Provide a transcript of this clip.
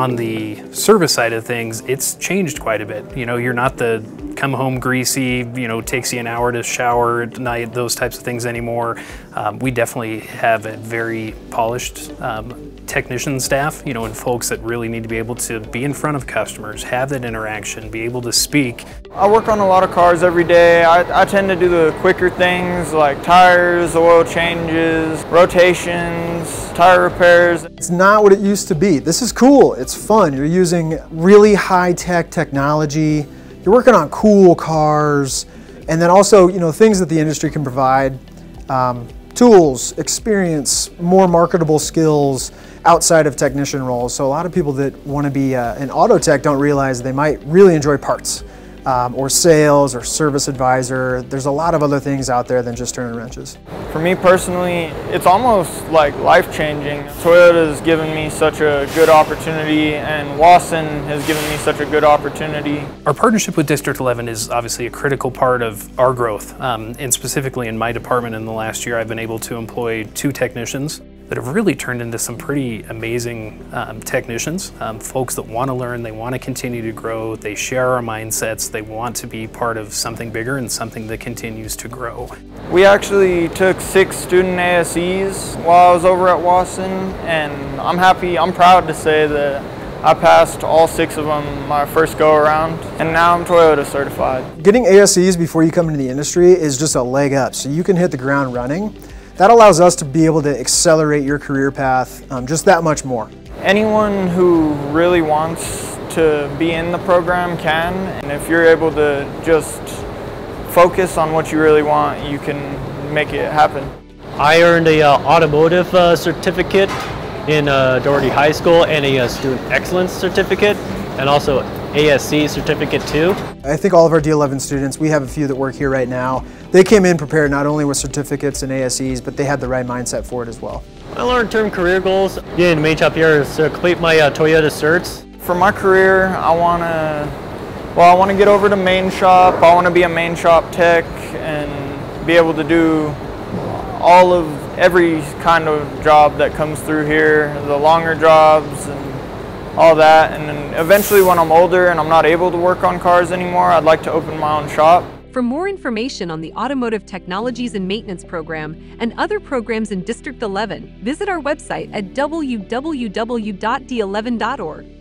On the service side of things, it's changed quite a bit. You know, you're not the come home greasy, you know, takes you an hour to shower at night, those types of things anymore. Um, we definitely have a very polished um, technician staff, you know, and folks that really need to be able to be in front of customers, have that interaction, be able to speak. I work on a lot of cars every day. I, I tend to do the quicker things like tires, oil changes, rotations, tire repairs. It's not what it used to be. This is cool, it's fun. You're using really high-tech technology, you're working on cool cars, and then also, you know, things that the industry can provide, um, tools, experience, more marketable skills outside of technician roles. So a lot of people that want to be uh, an auto tech don't realize they might really enjoy parts um, or sales or service advisor. There's a lot of other things out there than just turning wrenches. For me personally, it's almost like life-changing. Toyota has given me such a good opportunity and Wasson has given me such a good opportunity. Our partnership with District 11 is obviously a critical part of our growth um, and specifically in my department in the last year I've been able to employ two technicians that have really turned into some pretty amazing um, technicians, um, folks that want to learn, they want to continue to grow, they share our mindsets, they want to be part of something bigger and something that continues to grow. We actually took six student ASEs while I was over at Wasson and I'm happy, I'm proud to say that I passed all six of them my first go around and now I'm Toyota certified. Getting ASEs before you come into the industry is just a leg up so you can hit the ground running. That allows us to be able to accelerate your career path um, just that much more. Anyone who really wants to be in the program can, and if you're able to just focus on what you really want, you can make it happen. I earned a uh, automotive uh, certificate in uh, Doherty High School and a uh, student excellence certificate and also ASE certificate too. I think all of our D11 students, we have a few that work here right now, they came in prepared not only with certificates and ASEs, but they had the right mindset for it as well. My long-term career goals yeah, in the main shop here is to complete my uh, Toyota certs. For my career, I want to, well, I want to get over to main shop. I want to be a main shop tech and be able to do all of every kind of job that comes through here, the longer jobs and all that. And then eventually when I'm older and I'm not able to work on cars anymore, I'd like to open my own shop. For more information on the Automotive Technologies and Maintenance Program and other programs in District 11, visit our website at www.d11.org.